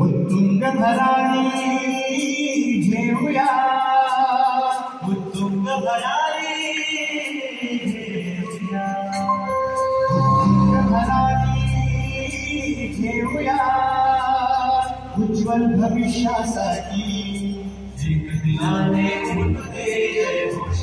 उत्तुंग भरारी घेऊया. उत्तुंग भरारी घेऊया. उत्तुंग भरारी घेऊया. उज्ज्वल भविष्यासाठी. एक दिलाने उठते जय घोष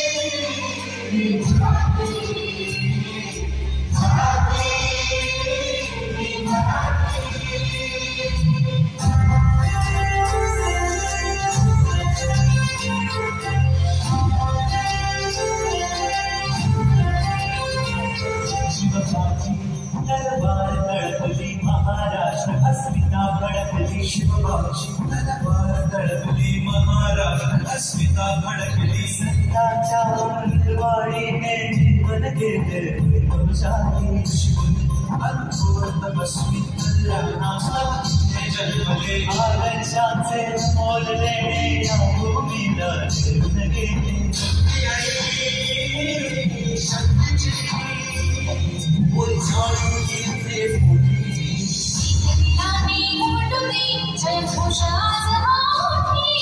तळपली महाराष्ट्र अस्मिता भडकली सत्याच्या हिरवाडीने जीवन गेले वैभवशाली शिवून अद्भुत तपस्वी कल्याणाचा ते जन्मले आदर्शाचे मोलले या भूमीला ठेवून गेले नामी आज होती